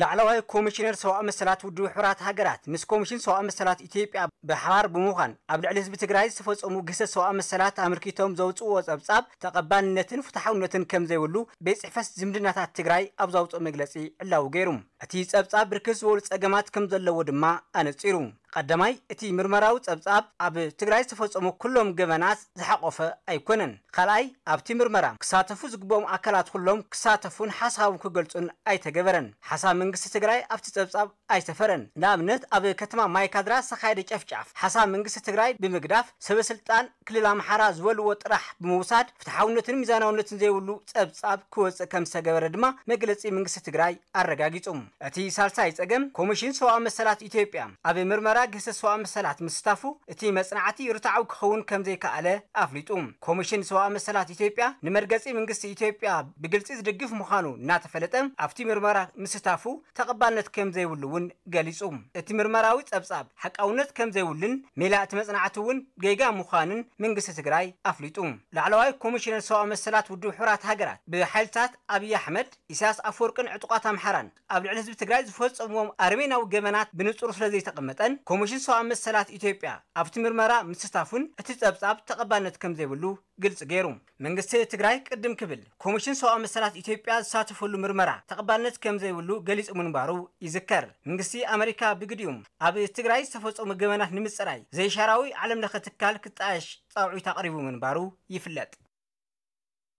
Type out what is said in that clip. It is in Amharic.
ላዕለዋይ ኮሚሽነር ሰብኣዊ መሰላት ውድብ ሕብራት ሃገራት ምስ ኮሚሽን ሰብኣዊ መሰላት ኢትዮጵያ ብሓባር ብምዃን ኣብ ልዕሊ ህዝቢ ትግራይ ዝተፈፀሙ ግሰት ሰብኣዊ መሰላት ኣመልኪቶም ዘውፅዎ ጸብጻብ ተቐባልነትን ፍትሓውነትን ከም ዘይብሉ ቤት ጽሕፈት ዝምድናታት ትግራይ ኣብ ዘውፅኦ መግለጺ ዕላው ገይሩ እቲ ጸብጻብ ብርክት ዝበሉ ጸገማት ከም ዘለዎ ድማ ኣነጺሩ ቀዳማይ እቲ ምርመራዊ ጸብጻብ ኣብ ትግራይ ዝተፈጸሙ ኩሎም ገበናት ዝሓቆፈ ኣይኮነን። ካልኣይ ኣብቲ ምርመራ ክሳተፉ ዝግብኦም ኣካላት ኩሎም ክሳተፉን ሓሳቦም ክገልጹን ኣይተገበረን። ሓሳብ መንግስቲ ትግራይ ኣብቲ ጸብጻብ ኣይሰፈረን። ንኣብነት ኣብ ከተማ ማይካድራ ዝተኻየደ ጨፍጫፍ። ሓሳብ መንግስቲ ትግራይ ብምግዳፍ ሰበስልጣን ክልል ኣምሓራ ዝበልዎ ጥራሕ ብምውሳድ ፍትሓውነትን ሚዛናውነትን ዘይብሉ ጸብጻብ ክወፅእ ከም ዝተገበረ ድማ መግለፂ መንግስቲ ትግራይ ኣረጋጊጹ እቲ ሳልሳይ ጸገም ኮሚሽን ሰብኣዊ መሰላት ኢትዮጵያ ኣብ ምርመራ ግሰት ሰብኣዊ መሰላት ምስታፉ እቲ መጽናዕቲ ርትዓዊ ክኸውን ከም ዘይከኣለ ኣፍሊጡ ኮሚሽን ሰብኣዊ መሰላት ኢትዮጵያ ንመርገፂ መንግስቲ ኢትዮጵያ ብግልፂ ዝድግፍ ምዃኑ እናተፈለጠ ኣብቲ ምርመራ ምስታፉ ተቐባልነት ከም ዘይብሉ እውን ገሊጹ እቲ ምርመራዊ ጸብጻብ ሓቃውነት ከም ዘይብሉን ሜላ እቲ መጽናዕቲ እውን ጌጋ ምዃንን መንግስቲ ትግራይ ኣፍሊጡ ላዕለዋይ ኮሚሽነር ሰብኣዊ መሰላት ውድብ ሕብራት ሃገራት ብሓይልታት ኣብዪ ኣሕመድ ኢሳያስ ኣፈወርቅን ዕጡቋት ኣምሓራን ኣብ ልዕሊ ህዝቢ ትግራይ ዝፈጸምዎም ኣርሜናዊ ገበናት ብንጹር ስለ ዘይተቐመጠን ኮሚሽን ሰብኣዊ መሰላት ኢትዮጵያ። ኣብቲ ምርመራ ምስታፉን እቲ ጸብጻብ ተቐባልነት ከም ዘይብሉ ግልጽ ገይሩ። መንግስቲ ትግራይ ቅድም ክብል ኮሚሽን ሰብኣዊ መሰላት ኢትዮጵያ ዝሳተፈሉ ምርመራ ተቐባልነት ከም ዘይብሉ ገሊጹ ምንባሩ ይዝከር። መንግስቲ ኣሜሪካ ብግዲኡ ኣብ ትግራይ ዝተፈጸሙ ገበናት ንምጽራይ ዘይሻራዊ ዓለም ለኸ ትካል ክጣየሽ ፃውዒት ኣቕሪቡ ምንባሩ ይፍለጥ